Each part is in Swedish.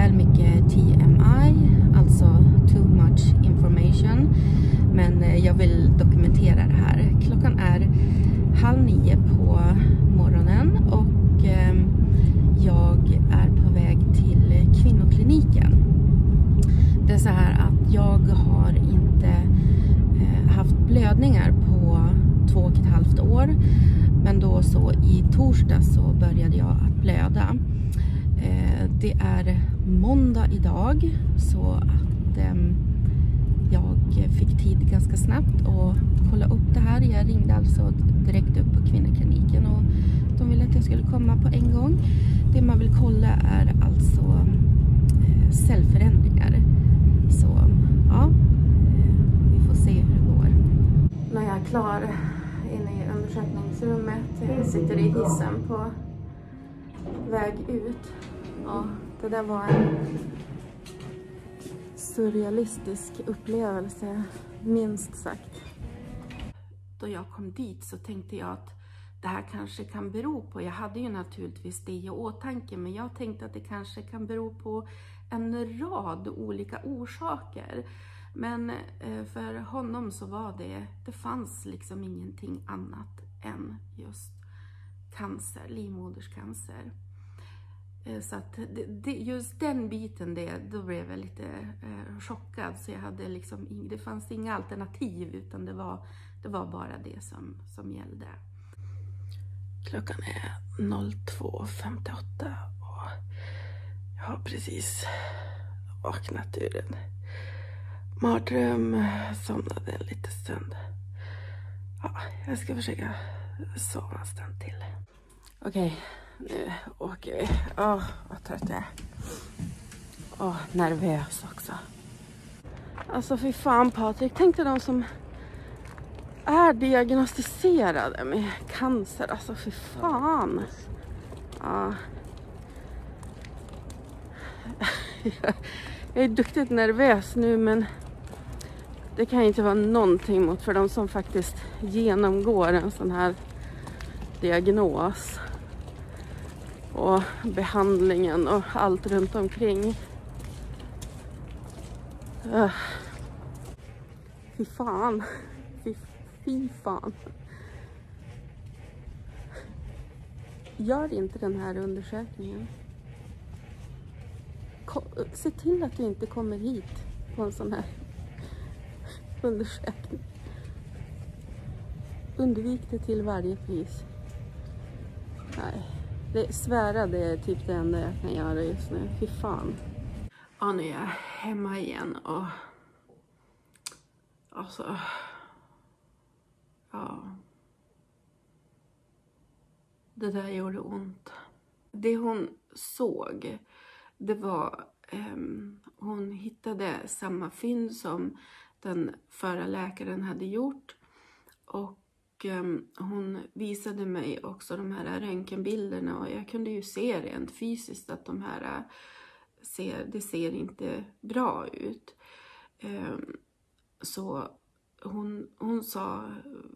väl mycket TMI, alltså too much information. Men eh, jag vill dokumentera det här. Klockan är halv nio på morgonen och ehm, jag är på väg till kvinnokliniken. Det är så här att jag har inte eh, haft blödningar på två och ett halvt år. Men då så i torsdag så började jag att blöda. Eh, det är måndag idag så att ehm, jag fick tid ganska snabbt att kolla upp det här. Jag ringde alltså direkt upp på kvinnokliniken och de ville att jag skulle komma på en gång. Det man vill kolla är alltså eh, cellförändringar. Så ja, eh, vi får se hur det går. När jag är klar inne i undersökningsrummet, jag sitter i hissen på väg ut. Ja, det där var en surrealistisk upplevelse, minst sagt. Då jag kom dit så tänkte jag att det här kanske kan bero på, jag hade ju naturligtvis det i åtanke, men jag tänkte att det kanske kan bero på en rad olika orsaker. Men eh, för honom så var det, det fanns liksom ingenting annat än just cancer, livmoderscancer. Eh, så att det, det, just den biten, det, då blev jag lite eh, chockad. Så jag hade liksom, det fanns inga alternativ utan det var, det var bara det som, som gällde. Klockan är 02.58 och jag har precis vaknat ur en mardröm, somnade en liten stund. Ja, jag ska försöka sova en stund till. Okej, nu åker vi. Åh, oh, vad trött jag är. Åh, oh, nervös också. Alltså fy fan Patrik, tänk dig de som är diagnostiserade med cancer. Alltså fy fan. Ja. Jag är duktigt nervös nu men det kan ju inte vara någonting mot för de som faktiskt genomgår en sån här diagnos och behandlingen och allt runt omkring. Uh. Fy fan. Fy, fy fan. Gör inte den här undersökningen. Se till att du inte kommer hit på en sån här undersökning. Undvik det till varje pris. Nej. Det, svära det är typ det enda jag kan göra just nu. Fy fan. Ja, nu är jag hemma igen och... Alltså... Ja. Det där gjorde ont. Det hon såg, det var... Um, hon hittade samma fynd som den förra läkaren hade gjort. Och Ehm, hon visade mig också de här röntgenbilderna och jag kunde ju se rent fysiskt att de här äh, ser, det ser inte bra ut. Ehm, så hon, hon sa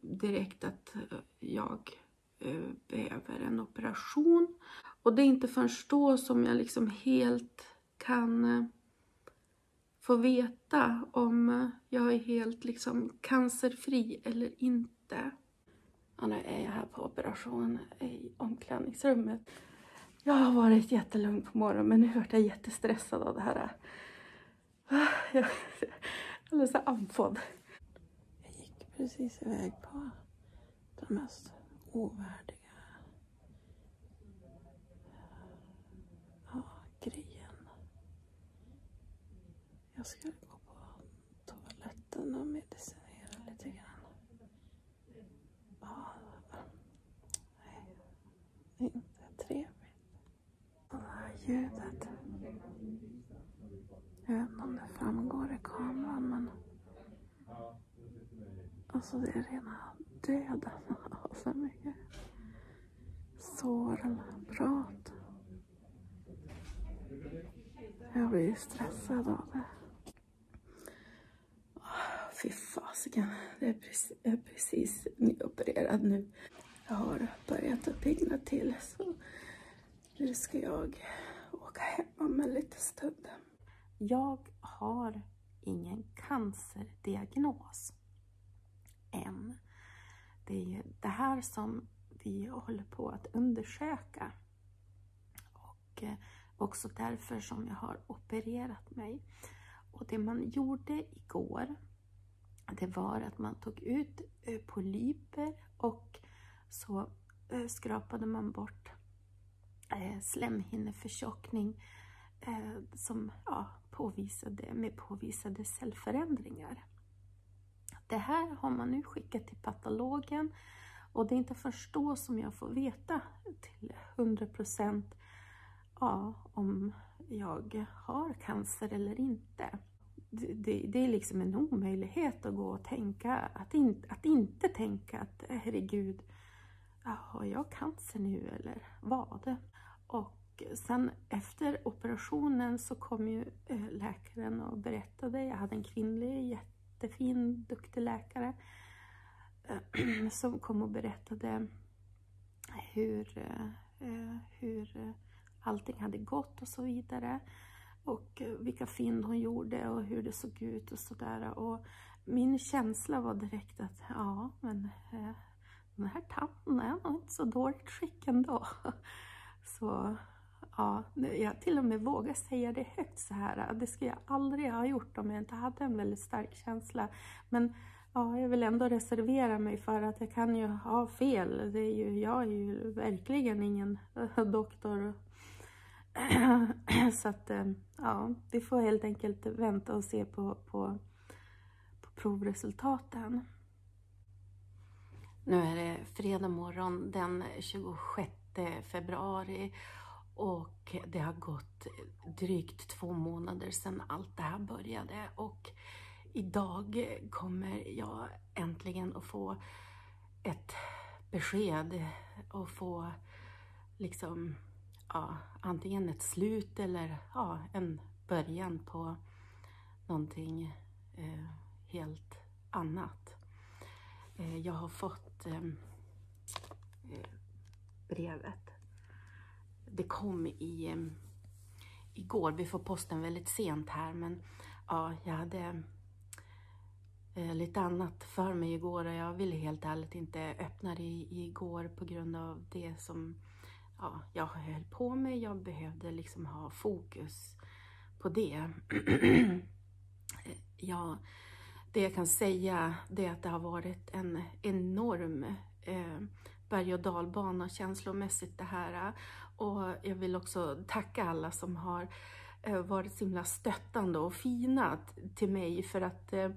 direkt att jag äh, behöver en operation. Och det är inte förrän då som jag liksom helt kan äh, få veta om jag är helt liksom cancerfri eller inte. Ja, nu är jag här på operation i omklädningsrummet. Jag har varit jättelugn på morgonen men nu vart jag jättestressad av det här. Jag är alldeles andfådd. Jag gick precis iväg på de mest ovärdiga ja, grejen. Jag skulle gå på toaletten och medicinera. Inte trevligt. Och ah, det här ljudet. Jag vet inte om det framgår i kameran men alltså det är rena döden av så alltså, mycket sorlprat. Jag blir stressad av det. Ah, fy fasiken, jag är precis nyopererad nu. Jag har börjat att pigna till så nu ska jag åka hem om en liten stund. Jag har ingen cancerdiagnos än. Det är ju det här som vi håller på att undersöka. Och eh, också därför som jag har opererat mig. Och det man gjorde igår, det var att man tog ut eh, polyper och så eh, skrapade man bort eh, slemhinneförtjockning eh, som ja, påvisade, med påvisade cellförändringar. Det här har man nu skickat till patologen och det är inte först då som jag får veta till 100 procent ja, om jag har cancer eller inte. Det, det, det, är liksom en omöjlighet att gå och tänka, att, in, att inte tänka att eh, herregud, har jag cancer nu eller vad? Och sen efter operationen så kom ju eh, läkaren och berättade, jag hade en kvinnlig jättefin, duktig läkare eh, som kom och berättade hur, eh, hur allting hade gått och så vidare. Och vilka fynd hon gjorde och hur det såg ut och sådär. Och min känsla var direkt att ja, men den här tanden är nog inte så dåligt skick ändå. Så ja, jag till och med vågar säga det högt så här. Det skulle jag aldrig ha gjort om jag inte hade en väldigt stark känsla. Men ja, jag vill ändå reservera mig för att jag kan ju ha fel. Det är ju, jag är ju verkligen ingen doktor. Så att eh, ja, vi får helt enkelt vänta och se på, på, på provresultaten. Nu är det fredag morgon den 26 februari och det har gått drygt två månader sedan allt det här började och idag kommer jag äntligen att få ett besked och få liksom ja, antingen ett slut eller ja, en början på någonting eh, helt annat. Eh, jag har fått eh, brevet det kom i ehm, igår. Vi får posten väldigt sent här men ja, jag hade eh, lite annat för mig igår och jag ville helt ärligt inte öppna det igår på grund av det som ja, jag höll på med. Jag behövde liksom ha fokus på det. Eh, jag det jag kan säga det är att det har varit en enorm eh, berg och dalbana känslomässigt det här. Och jag vill också tacka alla som har eh, varit så himla stöttande och fina till mig för att eh,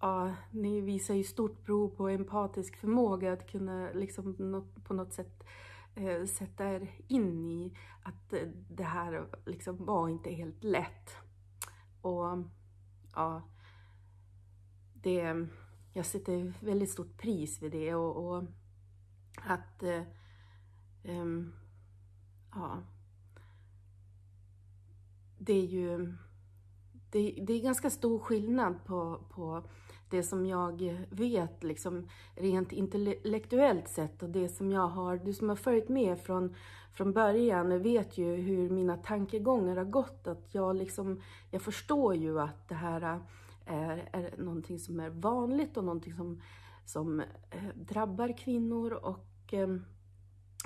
ja, ni visar ju stort prov på empatisk förmåga att kunna liksom på något sätt eh, sätta er in i att det här liksom var inte helt lätt. Och ja, det, jag sätter väldigt stort pris vid det och, och att eh, um, ja, det är ju det, det, är ganska stor skillnad på, på det som jag vet liksom rent intellektuellt sett och det som jag har, du som har följt med från, från början vet ju hur mina tankegångar har gått. Att jag liksom, jag förstår ju att det här är, är någonting som är vanligt och någonting som, som eh, drabbar kvinnor och ehm,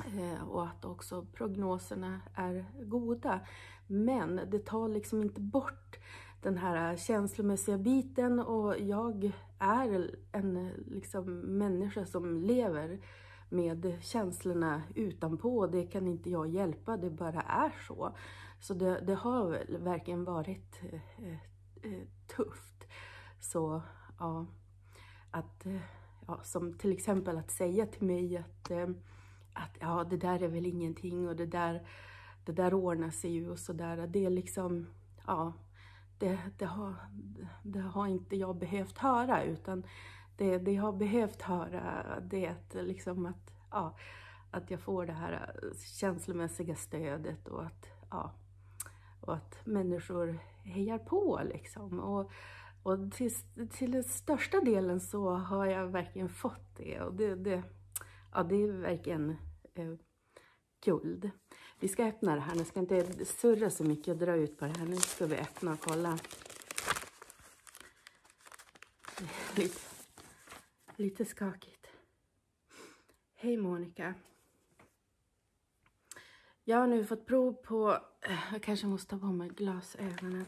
eh, och att också prognoserna är goda. Men det tar liksom inte bort den här känslomässiga biten och jag är en liksom, människa som lever med känslorna utanpå. Det kan inte jag hjälpa, det bara är så. Så det, det har verkligen varit eh, Eh, tufft. Så ja, att, eh, ja, som till exempel att säga till mig att eh, att ja, det där är väl ingenting och det där, det där ordnar sig ju och sådär. Det är liksom, ja, det, det, har, det har inte jag behövt höra utan det, det jag har behövt höra det är att, liksom att, ja, att jag får det här eh, känslomässiga stödet och att, ja, och att människor hejar på liksom. Och, och till, till den största delen så har jag verkligen fått det och det, det ja, det är verkligen eh, guld. Vi ska öppna det här. Nu ska inte surra så mycket och dra ut på det här. Nu ska vi öppna och kolla. Lite, lite skakigt. Hej Monica. Jag har nu fått prov på... Eh, jag kanske måste ta på mig glasögonen.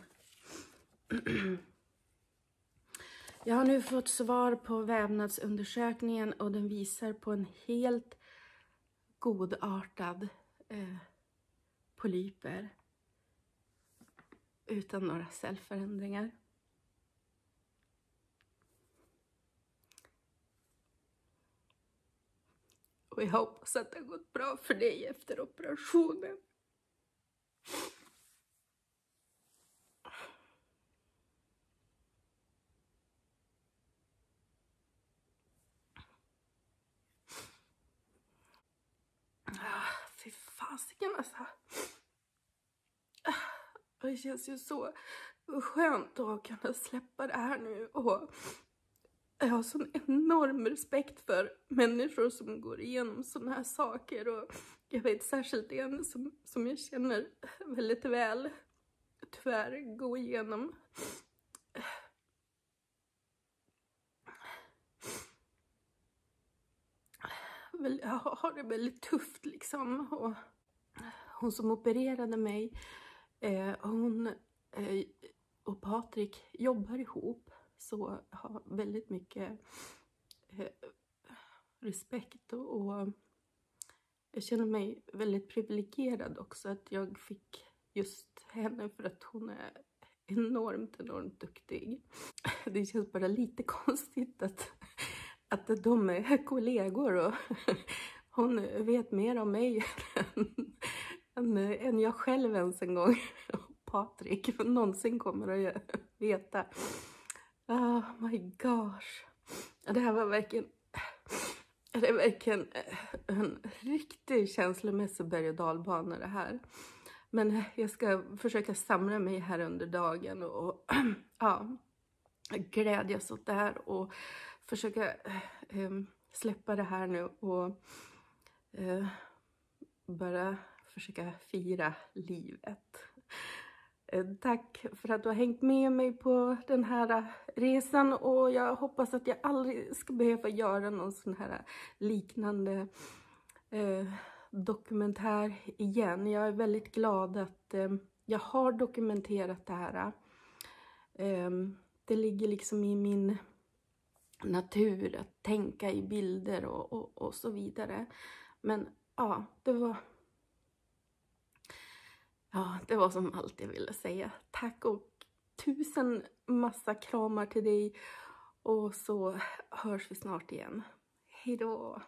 Jag har nu fått svar på vävnadsundersökningen och den visar på en helt godartad eh, polyper utan några cellförändringar. Och jag hoppas att det har gått bra för dig efter operationen. Ah, fy fasiken alltså. Ah, det känns ju så skönt att kunna släppa det här nu och jag har sån enorm respekt för människor som går igenom såna här saker och jag vet särskilt en som, som jag känner väldigt väl tyvärr gå igenom jag har det väldigt tufft liksom. Och hon som opererade mig, eh, hon eh, och Patrik jobbar ihop så har väldigt mycket eh, respekt och, och, jag känner mig väldigt privilegierad också att jag fick just henne för att hon är enormt, enormt duktig. Det känns bara lite konstigt att att de är kollegor och hon vet mer om mig än, än jag själv ens en gång. Patrik någonsin kommer att veta. Oh my gosh. Det här var verkligen, det är verkligen en riktig känslomässig berg och dalbana det här. Men jag ska försöka samla mig här under dagen och ja, glädjas åt det här och försöka eh, släppa det här nu och eh, bara försöka fira livet. Eh, tack för att du har hängt med mig på den här resan och jag hoppas att jag aldrig ska behöva göra någon sån här liknande eh, dokumentär igen. Jag är väldigt glad att eh, jag har dokumenterat det här. Eh, det ligger liksom i min natur, att tänka i bilder och, och, och så vidare. Men ja, det var... Ja, det var som allt jag ville säga. Tack och tusen massa kramar till dig och så hörs vi snart igen. Hejdå!